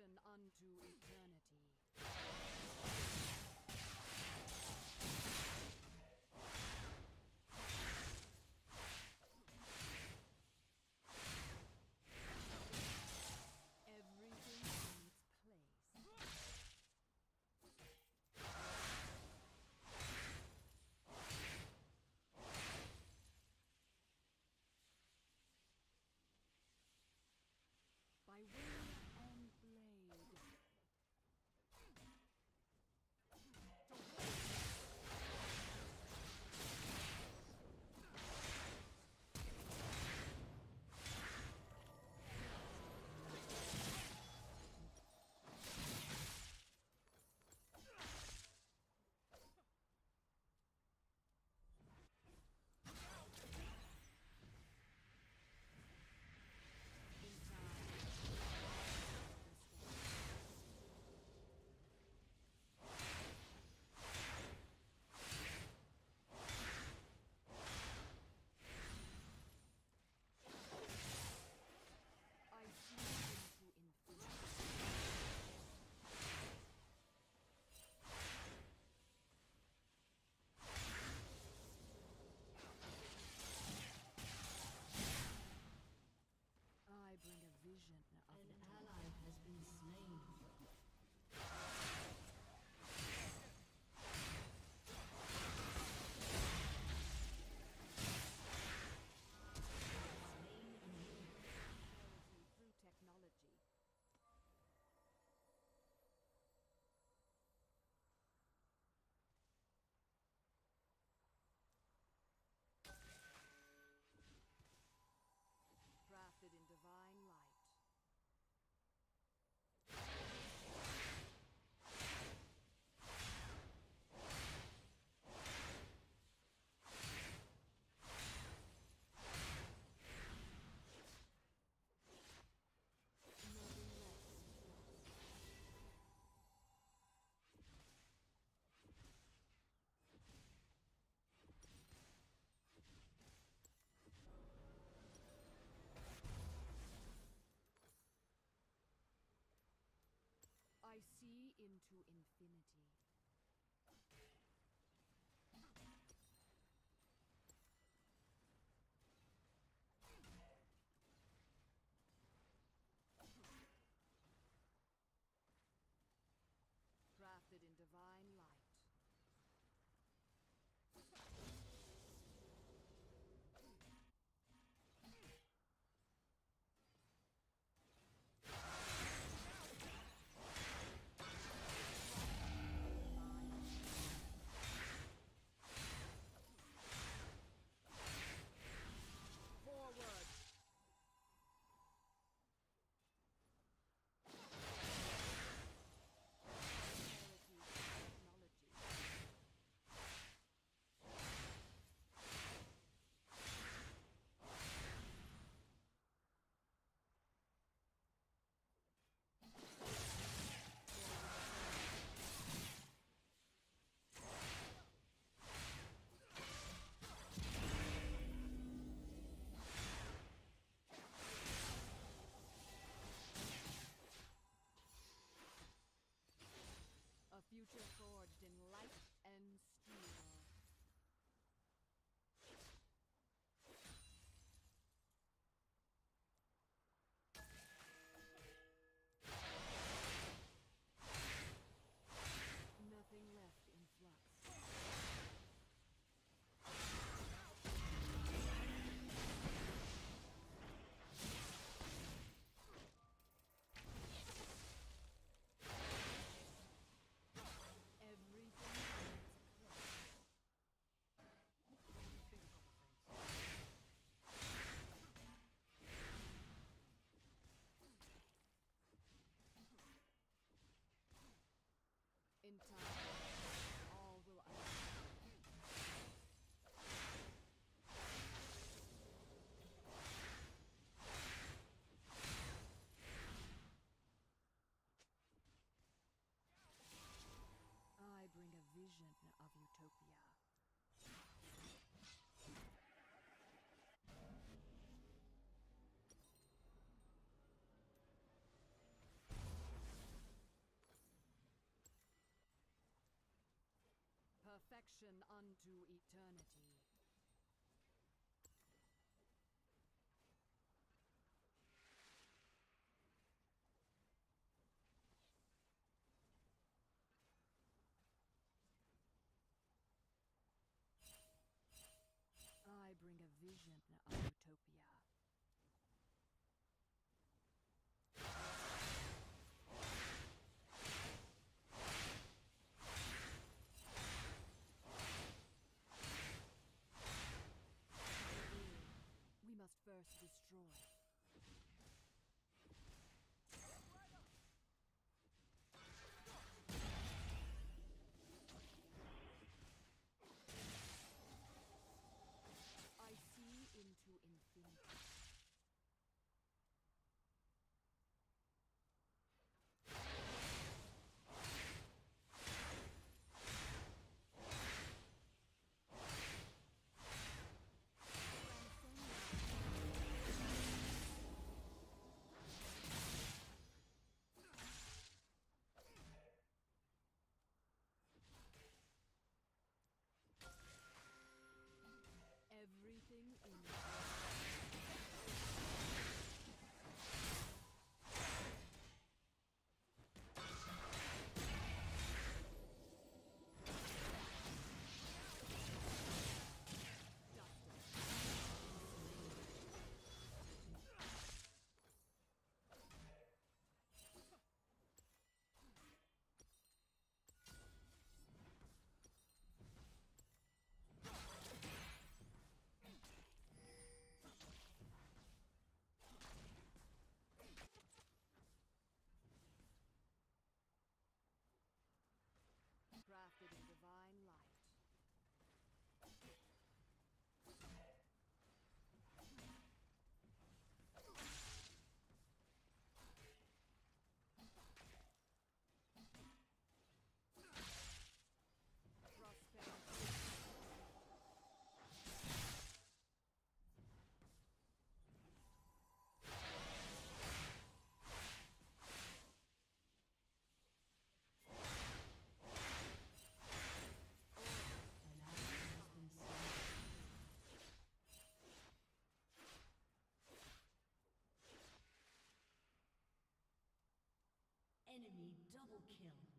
destruction unto eternity. into infinity. Resurrection unto eternity. I bring a vision Amen. Double kill.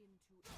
Into